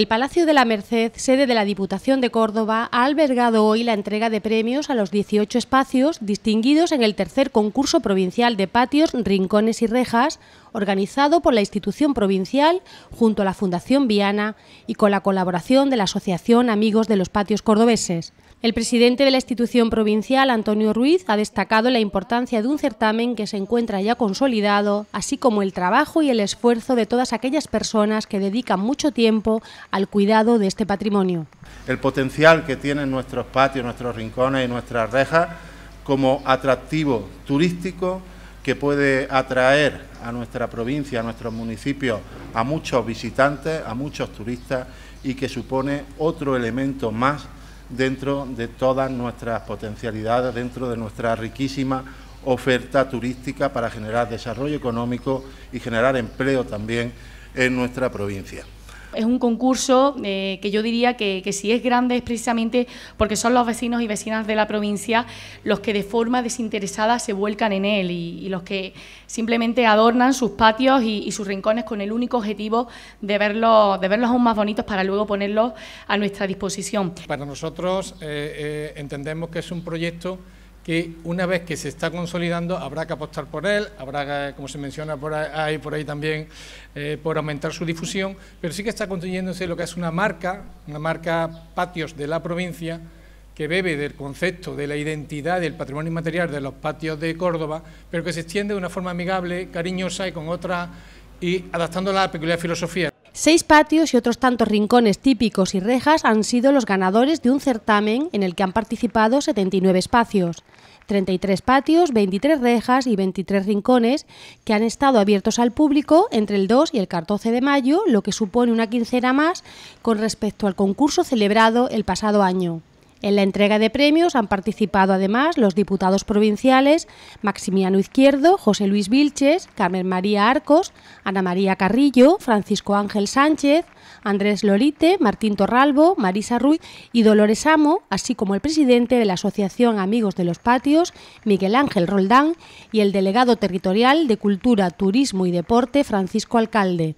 El Palacio de la Merced, sede de la Diputación de Córdoba, ha albergado hoy la entrega de premios a los 18 espacios distinguidos en el tercer concurso provincial de patios, rincones y rejas, organizado por la institución provincial junto a la Fundación Viana y con la colaboración de la Asociación Amigos de los Patios Cordobeses. El presidente de la institución provincial, Antonio Ruiz, ha destacado la importancia de un certamen que se encuentra ya consolidado, así como el trabajo y el esfuerzo de todas aquellas personas que dedican mucho tiempo al cuidado de este patrimonio. El potencial que tienen nuestros patios, nuestros rincones y nuestras rejas como atractivo turístico que puede atraer a nuestra provincia, a nuestros municipios, a muchos visitantes, a muchos turistas y que supone otro elemento más dentro de todas nuestras potencialidades, dentro de nuestra riquísima oferta turística para generar desarrollo económico y generar empleo también en nuestra provincia. Es un concurso eh, que yo diría que, si es grande es precisamente porque son los vecinos y vecinas de la provincia los que de forma desinteresada se vuelcan en él y, los que simplemente adornan sus patios y, sus rincones con el único objetivo de verlos, de verlos aún más bonitos para luego ponerlos a nuestra disposición. Para nosotros eh, eh, entendemos que es un proyecto que una vez que se está consolidando habrá que apostar por él, habrá, como se menciona por ahí, también, eh, por aumentar su difusión, pero sí que está construyéndose lo que es una marca, una marca patios de la provincia, que bebe del concepto de la identidad del patrimonio inmaterial de los patios de Córdoba, pero que se extiende de una forma amigable, cariñosa y con otra, y adaptándola a la peculiar filosofía. Seis patios y otros tantos rincones típicos y rejas han sido los ganadores de un certamen en el que han participado 79 espacios. 33 patios, 23 rejas y 23 rincones que han estado abiertos al público entre el 2 y el 14 de mayo, lo que supone una quincena más con respecto al concurso celebrado el pasado año. En la entrega de premios han participado además los diputados provinciales Maximiano Izquierdo, José Luis Vilches, Carmen María Arcos, Ana María Carrillo, Francisco Ángel Sánchez, Andrés Lorite, Martín Torralbo, Marisa Ruiz y Dolores Amo, así como el presidente de la Asociación Amigos de los Patios, Miguel Ángel Roldán, y el delegado territorial de Cultura, Turismo y Deporte, Francisco Alcalde.